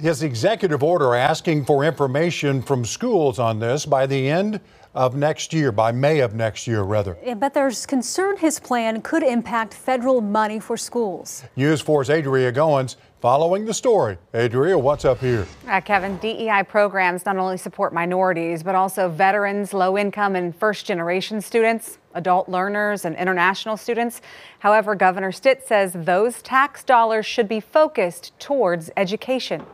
his executive order asking for information from schools on this by the end of next year, by May of next year, rather. Yeah, but there's concern his plan could impact federal money for schools. News 4's Adria Goins following the story. Adria, what's up here? Uh, Kevin, DEI programs not only support minorities, but also veterans, low income, and first generation students, adult learners, and international students. However, Governor Stitt says those tax dollars should be focused towards education.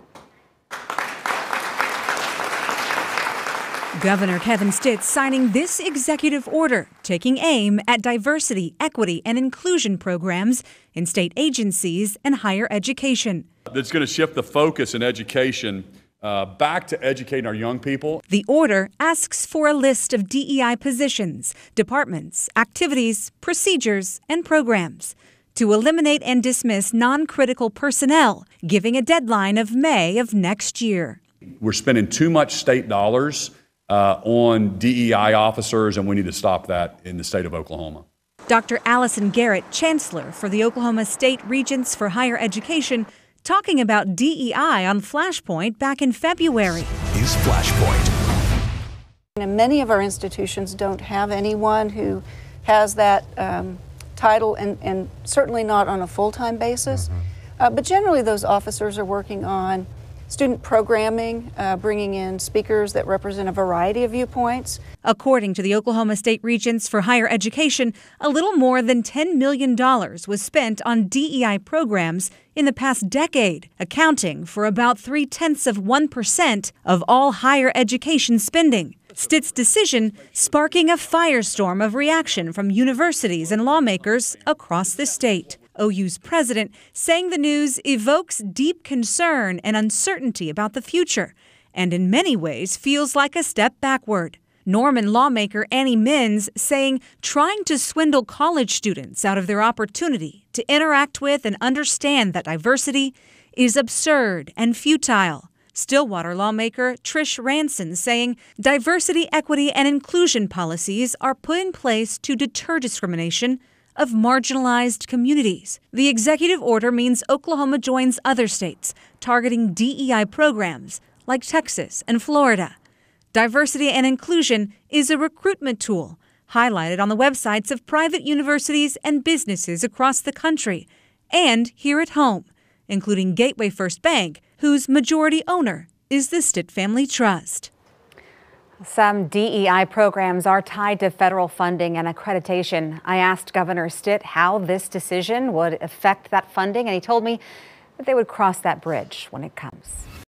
Governor Kevin Stitt signing this executive order taking aim at diversity, equity, and inclusion programs in state agencies and higher education. That's going to shift the focus in education uh, back to educating our young people. The order asks for a list of DEI positions, departments, activities, procedures, and programs to eliminate and dismiss non critical personnel, giving a deadline of May of next year. We're spending too much state dollars on DEI officers, and we need to stop that in the state of Oklahoma. Dr. Allison Garrett, Chancellor for the Oklahoma State Regents for Higher Education, talking about DEI on Flashpoint back in February. Is Flashpoint. And many of our institutions don't have anyone who has that um, title, and, and, certainly not on a full time basis. Mm-hmm. Uh, but generally, those officers are working on student programming, uh, bringing in speakers that represent a variety of viewpoints. According to the Oklahoma State Regents for Higher Education, a little more than $10 million was spent on DEI programs in the past decade, accounting for about three tenths of 1% of all higher education spending. Stitt's decision sparking a firestorm of reaction from universities and lawmakers across the state. OU's president, saying the news evokes deep concern and uncertainty about the future, and in many ways feels like a step backward. Norman lawmaker Annie Menz saying trying to swindle college students out of their opportunity to interact with and understand that diversity is absurd and futile. Stillwater lawmaker Trish Ranson saying diversity, equity, and inclusion policies are put in place to deter discrimination of marginalized communities. The executive order means Oklahoma joins other states targeting DEI programs like Texas and Florida. Diversity and inclusion is a recruitment tool highlighted on the websites of private universities and businesses across the country and here at home, including Gateway First Bank, whose majority owner is the Stitt Family Trust. Some DEI programs are tied to federal funding and accreditation. I asked Governor Stitt how this decision would affect that funding, and he told me that they would cross that bridge when it comes.